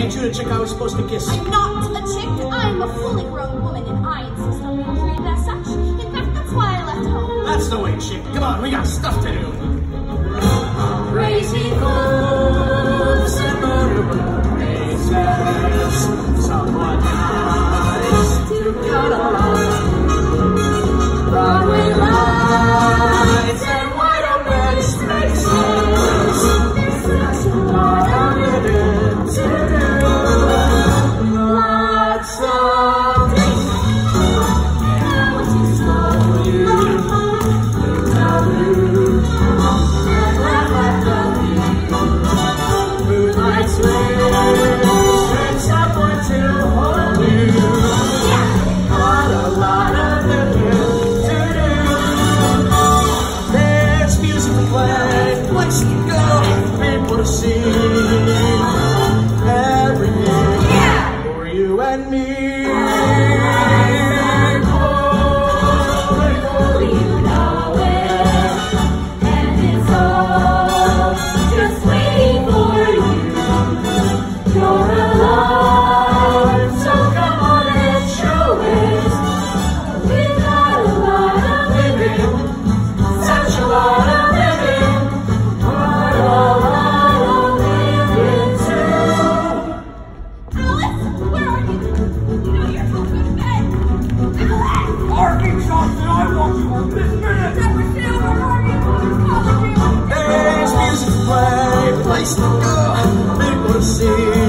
ain't you the chick I was supposed to kiss? I'm not a chick. I'm a fully grown woman, and I insist on being treated as such. In fact, that's why I left home. That's the way, chick. Come on, we got stuff to do. Crazy and me. Days music play, place to go, people see.